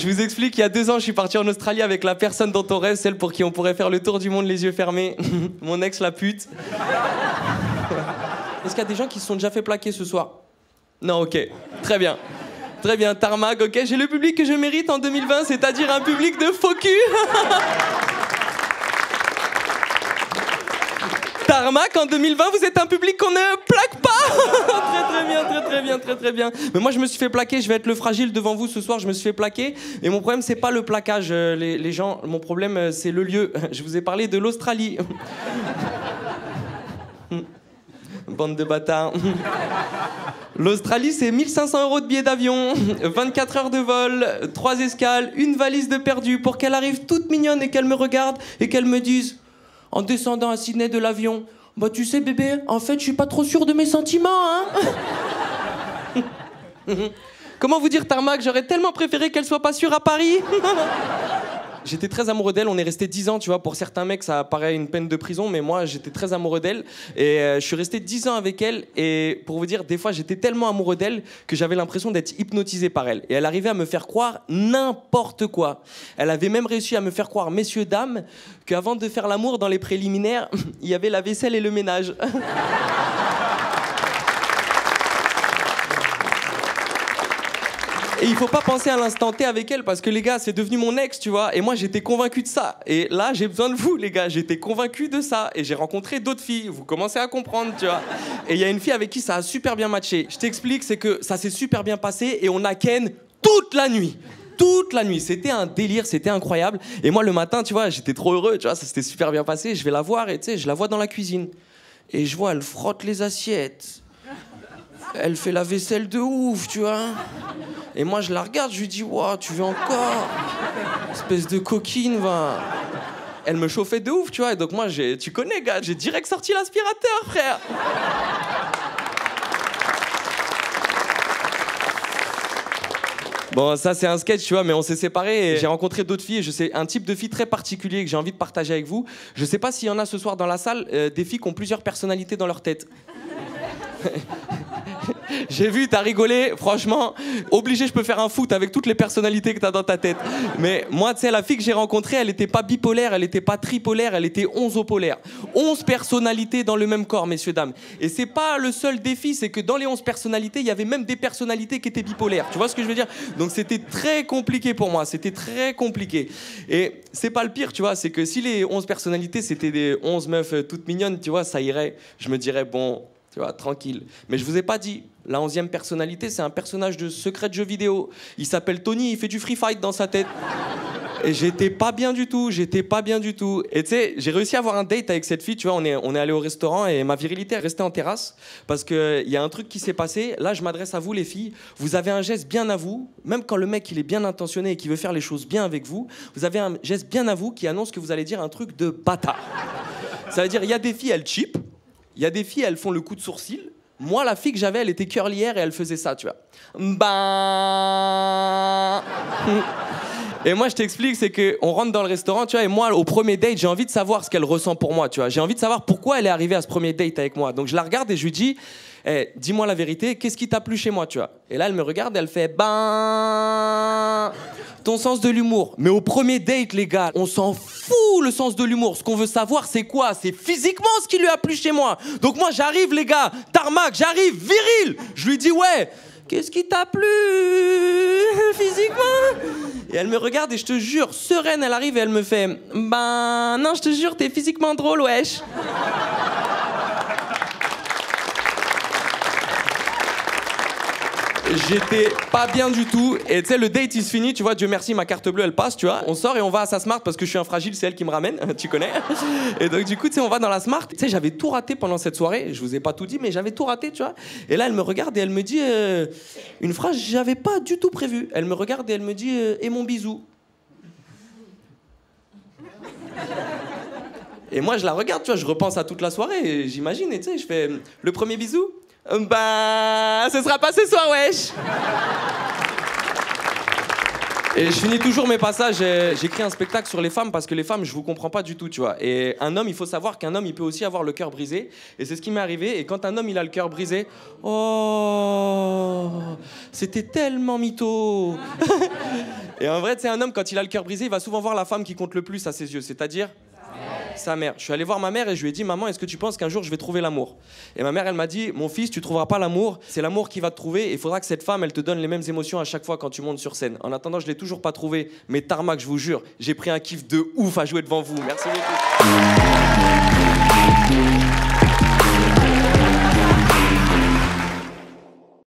Je vous explique, il y a deux ans, je suis parti en Australie avec la personne dont on rêve, celle pour qui on pourrait faire le tour du monde les yeux fermés. Mon ex, la pute. Est-ce qu'il y a des gens qui se sont déjà fait plaquer ce soir? Non, ok. Très bien. Très bien, Tarmac, ok. J'ai le public que je mérite en 2020, c'est-à-dire un public de faux cul. Tarmac, en 2020, vous êtes un public qu'on ne plaque pas Très très bien, très très bien, très très bien. Mais moi, je me suis fait plaquer, je vais être le fragile devant vous ce soir, je me suis fait plaquer. Et mon problème, c'est pas le plaquage, euh, les, les gens. Mon problème, euh, c'est le lieu. Je vous ai parlé de l'Australie. Bande de bâtards. L'Australie, c'est 1500 euros de billets d'avion, 24 heures de vol, 3 escales, une valise de perdu pour qu'elle arrive toute mignonne et qu'elle me regarde et qu'elle me dise, en descendant à Sydney de l'avion, bah tu sais bébé, en fait je suis pas trop sûr de mes sentiments, hein. Comment vous dire Tarmac, j'aurais tellement préféré qu'elle soit pas sûre à Paris J'étais très amoureux d'elle, on est resté 10 ans, tu vois, pour certains mecs ça paraît une peine de prison, mais moi j'étais très amoureux d'elle et euh, je suis resté 10 ans avec elle et pour vous dire, des fois j'étais tellement amoureux d'elle que j'avais l'impression d'être hypnotisé par elle et elle arrivait à me faire croire n'importe quoi. Elle avait même réussi à me faire croire, messieurs, dames, qu'avant de faire l'amour dans les préliminaires, il y avait la vaisselle et le ménage. Et il faut pas penser à l'instant T avec elle parce que les gars, c'est devenu mon ex, tu vois. Et moi, j'étais convaincu de ça. Et là, j'ai besoin de vous, les gars. J'étais convaincu de ça. Et j'ai rencontré d'autres filles. Vous commencez à comprendre, tu vois. Et il y a une fille avec qui ça a super bien matché. Je t'explique, c'est que ça s'est super bien passé et on a ken toute la nuit toute la nuit. C'était un délire, c'était incroyable. Et moi, le matin, tu vois, j'étais trop heureux, tu vois, ça s'était super bien passé. Je vais la voir et tu sais, je la vois dans la cuisine. Et je vois, elle frotte les assiettes. Elle fait la vaisselle de ouf, tu vois. Et moi, je la regarde, je lui dis, waouh, tu veux encore? Espèce de coquine, va. Elle me chauffait de ouf, tu vois. Et donc, moi, tu connais, gars, j'ai direct sorti l'aspirateur, frère. Bon, ça c'est un sketch, tu vois, mais on s'est séparés et j'ai rencontré d'autres filles et je sais un type de fille très particulier que j'ai envie de partager avec vous. Je sais pas s'il y en a ce soir dans la salle, euh, des filles qui ont plusieurs personnalités dans leur tête. J'ai vu, t'as rigolé, franchement. Obligé, je peux faire un foot avec toutes les personnalités que t'as dans ta tête. Mais moi, tu sais, la fille que j'ai rencontrée, elle était pas bipolaire, elle était pas tripolaire, elle était onzopolaire. 11 personnalités dans le même corps, messieurs, dames. Et c'est pas le seul défi, c'est que dans les 11 personnalités, il y avait même des personnalités qui étaient bipolaires. Tu vois ce que je veux dire? Donc c'était très compliqué pour moi, c'était très compliqué. Et c'est pas le pire, tu vois, c'est que si les 11 personnalités, c'était des 11 meufs euh, toutes mignonnes, tu vois, ça irait. Je me dirais, bon, tu vois, tranquille. Mais je vous ai pas dit, la onzième personnalité, c'est un personnage de secret de jeu vidéo. Il s'appelle Tony, il fait du free fight dans sa tête. Et j'étais pas bien du tout, j'étais pas bien du tout. Et tu sais, j'ai réussi à avoir un date avec cette fille, tu vois, on est, on est allé au restaurant et ma virilité est restée en terrasse parce qu'il y a un truc qui s'est passé. Là, je m'adresse à vous, les filles. Vous avez un geste bien à vous, même quand le mec, il est bien intentionné et qui veut faire les choses bien avec vous, vous avez un geste bien à vous qui annonce que vous allez dire un truc de bâtard. Ça veut dire, il y a des filles, elles cheap, il y a des filles, elles font le coup de sourcil. Moi, la fille que j'avais, elle était curlière et elle faisait ça, tu vois. Ben. Et moi, je t'explique, c'est que on rentre dans le restaurant, tu vois, et moi, au premier date, j'ai envie de savoir ce qu'elle ressent pour moi, tu vois. J'ai envie de savoir pourquoi elle est arrivée à ce premier date avec moi. Donc, je la regarde et je lui dis, eh, dis-moi la vérité, qu'est-ce qui t'a plu chez moi, tu vois Et là, elle me regarde, elle fait, ben, ton sens de l'humour. Mais au premier date, les gars, on s'en fout le sens de l'humour. Ce qu'on veut savoir, c'est quoi? C'est physiquement ce qui lui a plu chez moi. Donc moi, j'arrive, les gars, tarmac, j'arrive, viril. Je lui dis, ouais. Qu'est-ce qui t'a plu? Physiquement? Et elle me regarde et je te jure, sereine, elle arrive et elle me fait Ben non, je te jure, t'es physiquement drôle, wesh. J'étais pas bien du tout. Et tu sais, le date il se finit, tu vois, Dieu merci, ma carte bleue elle passe, tu vois. On sort et on va à sa smart parce que je suis un fragile, c'est elle qui me ramène, tu connais. Et donc, du coup, tu sais, on va dans la smart. Tu sais, j'avais tout raté pendant cette soirée. Je vous ai pas tout dit, mais j'avais tout raté, tu vois. Et là, elle me regarde et elle me dit euh, une phrase j'avais pas du tout prévue. Elle me regarde et elle me dit euh, Et mon bisou Et moi, je la regarde, tu vois, je repense à toute la soirée, j'imagine, et tu sais, je fais le premier bisou? Bah, ce sera pas ce soir, wesh. Et je finis toujours mes passages, j'écris un spectacle sur les femmes parce que les femmes, je vous comprends pas du tout, tu vois. Et un homme, il faut savoir qu'un homme, il peut aussi avoir le cœur brisé. Et c'est ce qui m'est arrivé. Et quand un homme, il a le cœur brisé, oh, c'était tellement mytho. Et en vrai, c'est un homme, quand il a le cœur brisé, il va souvent voir la femme qui compte le plus à ses yeux, c'est-à-dire sa mère. Je suis allé voir ma mère et je lui ai dit Maman, est-ce que tu penses qu'un jour je vais trouver l'amour? Et ma mère, elle m'a dit Mon fils, tu trouveras pas l'amour, c'est l'amour qui va te trouver et il faudra que cette femme, elle te donne les mêmes émotions à chaque fois quand tu montes sur scène. En attendant, je l'ai toujours pas trouvé, mais tarmac, je vous jure, j'ai pris un kiff de ouf à jouer devant vous. Merci beaucoup.